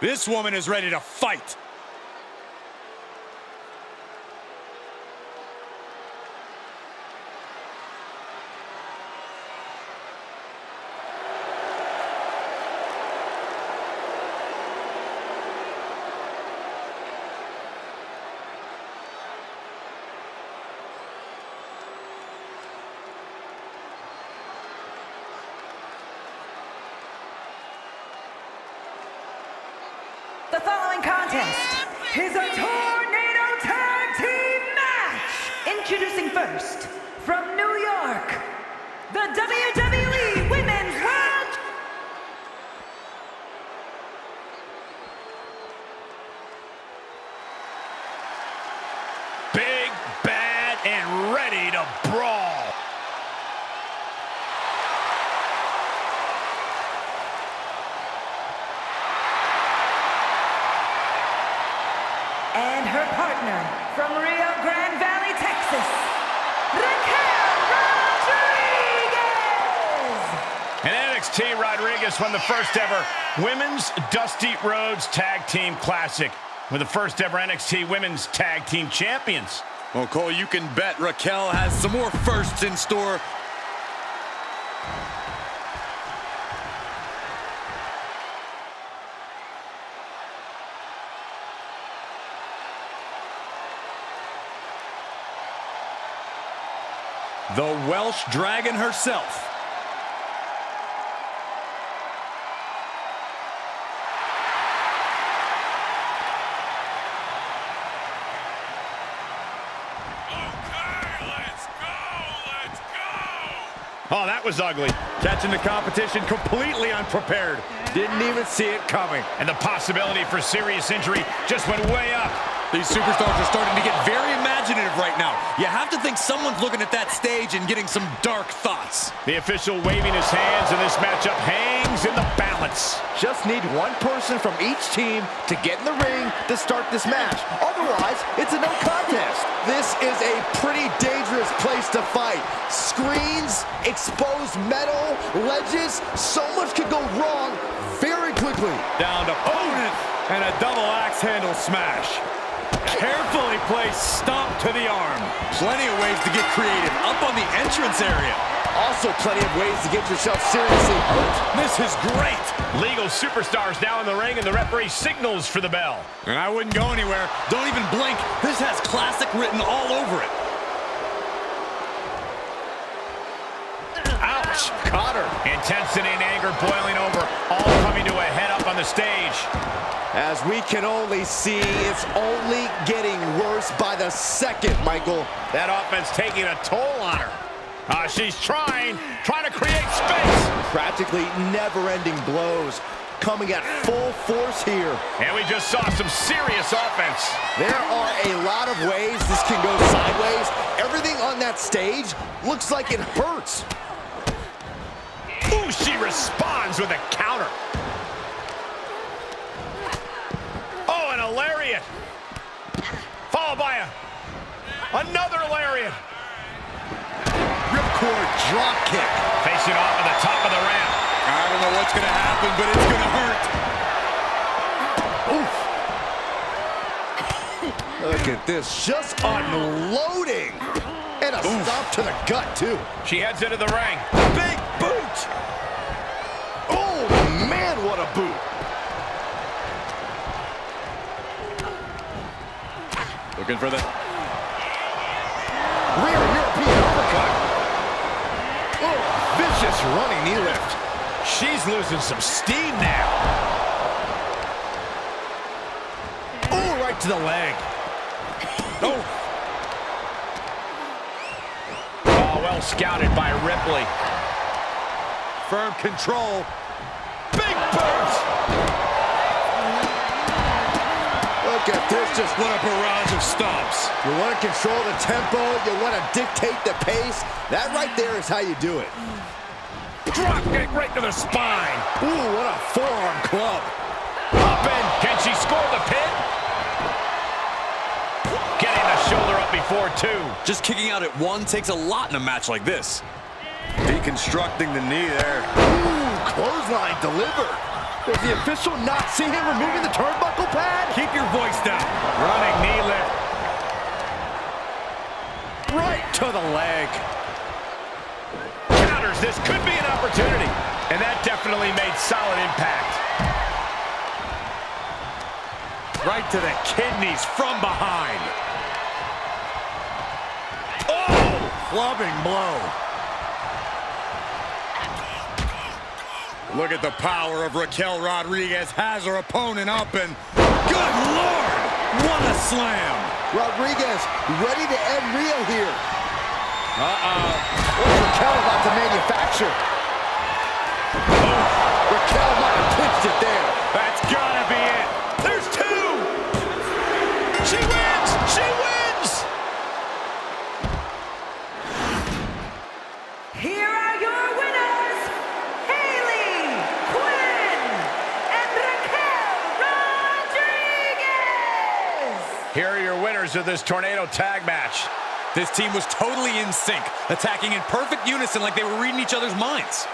This woman is ready to fight. The following contest is a Tornado Tag Team match. Introducing first, from New York, the WWE Women's World Big, bad, and ready to brawl. and her partner from Rio Grande Valley, Texas, Raquel Rodriguez. And NXT Rodriguez won the first ever Women's Dusty Rhodes Tag Team Classic. We're the first ever NXT Women's Tag Team Champions. Well, Cole, you can bet Raquel has some more firsts in store. The Welsh Dragon herself. Okay, let's go. Let's go. Oh, that was ugly. Catching the competition completely unprepared. Didn't even see it coming. And the possibility for serious injury just went way up. These superstars are starting to get very imaginative right now. You have to think someone's looking at that stage and getting some dark thoughts. The official waving his hands, and this matchup hangs in the balance. Just need one person from each team to get in the ring to start this match. Otherwise, it's a no contest. This is a pretty dangerous place to fight. Screens, exposed metal, ledges, so much could go wrong very quickly. Down to opponent and a double axe handle smash. Carefully placed stomp to the arm. Plenty of ways to get creative up on the entrance area. Also, plenty of ways to get yourself seriously hurt. This is great. Legal superstars now in the ring, and the referee signals for the bell. And I wouldn't go anywhere. Don't even blink. This has classic written all over it. Ouch! Caught her. Intensity and anger boiling over, all coming to a head up on the stage. As we can only see, it's only getting worse by the second, Michael. That offense taking a toll on her. Uh, she's trying, trying to create space. Practically never-ending blows coming at full force here. And we just saw some serious offense. There are a lot of ways this can go sideways. Everything on that stage looks like it hurts. Ooh, she responds with a counter. Lariat. Followed by a, another lariat. Ripcord drop kick. Facing off at the top of the ramp. I don't know what's going to happen, but it's going to hurt. Look at this, just unloading. And a stop to the gut, too. She heads into the ring. Big boot. Oh, man, what a boot. Looking for the... Rear European uppercut. Oh, vicious running knee lift. She's losing some steam now. Oh, right to the leg. Oh. Oh, well scouted by Ripley. Firm control. Big boot. Look at this, just What a barrage of stomps. You want to control the tempo, you want to dictate the pace. That right there is how you do it. Drop kick right to the spine. Ooh, what a forearm club. Up and can she score the pin? Getting the shoulder up before two. Just kicking out at one takes a lot in a match like this. Deconstructing the knee there. Ooh, clothesline delivered. Does the official not see him removing the turnbuckle pad? Keep your voice down. Running knee lift. Right to the leg. Counters. This could be an opportunity. And that definitely made solid impact. Right to the kidneys from behind. Oh! Clubbing blow. Look at the power of Raquel Rodriguez. Has her opponent up and... Good Lord! What a slam! Rodriguez ready to end Rio here. Uh-oh. What's Raquel about to manufacture? Oh, Raquel might have pinched it there. That's gotta be it. There's two! She wins! She wins! Here are your winners, Harley Quinn and Raquel Rodriguez. Here are your winners of this Tornado Tag Match. This team was totally in sync, attacking in perfect unison like they were reading each other's minds.